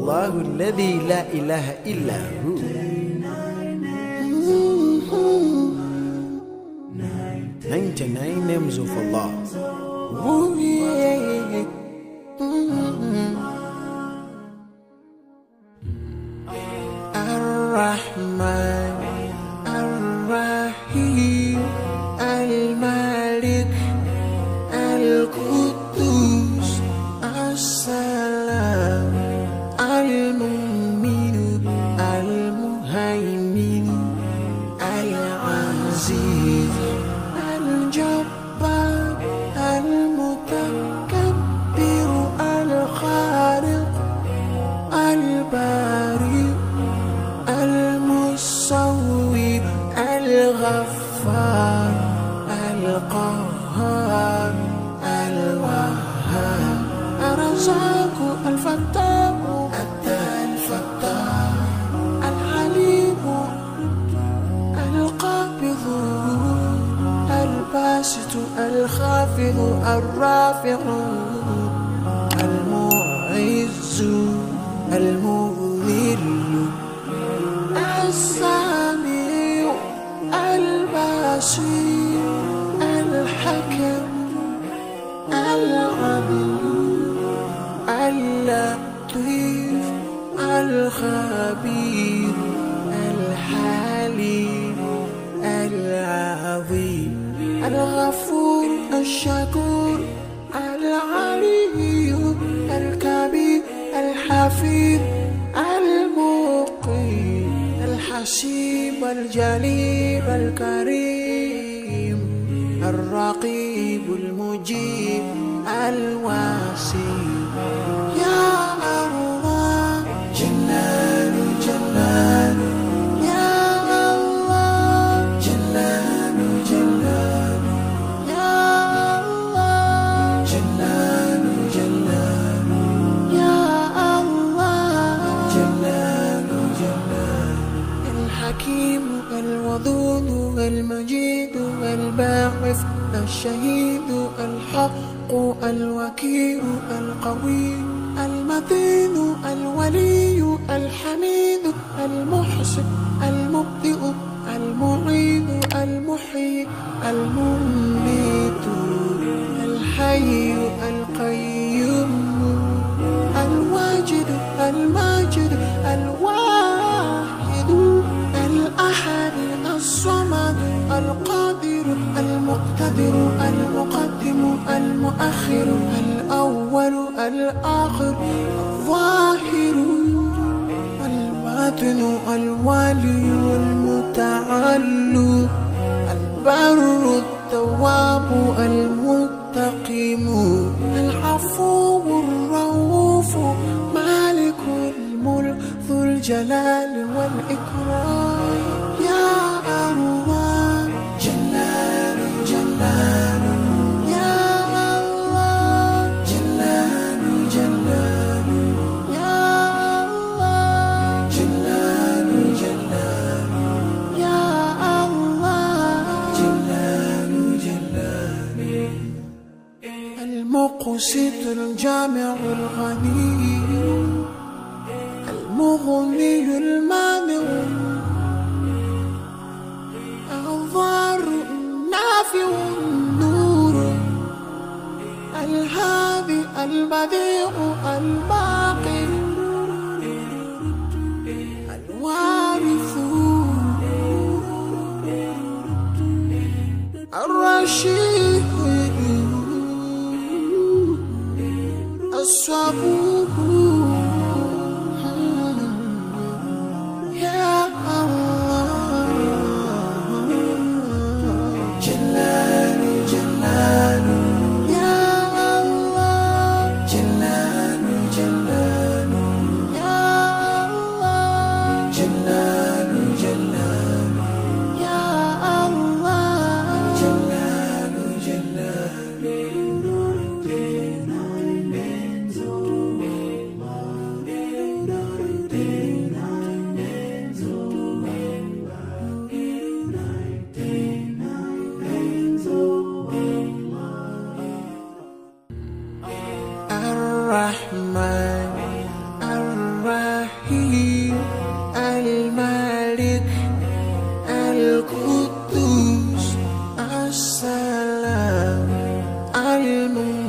الله الذي لا إله إلا هو 99 names of Allah. Ooh, yeah. Ar-Rahman, الغفار القهار الوهاب الرزاق الفتاح العليم القابض الباسط الخافض الرافع. المعز المذل. السميع اللطيف الخبير الحليم العظيم الغفور الشكور الكبير المقيم الجليل. الكريم الرقيب المجيب الواسع. المجيد الباعث الشهيد الحق الوكيل القوي المتين الولي الحميد المحسن المبدئ المعيد المحيي المميت الحي القيوم الواجد الماجد القادر المقتدر المقدم المؤخر الأول الآخر الظاهر الباطن الوالي المتعال البر التواب المتقيم العفو الرؤوف مالك الملك ذو الجلال والإكرام. الجامع الغني المغني المانع. الضار النافع النور. الهادي البديع الباقي. الوارث. الرشيد. no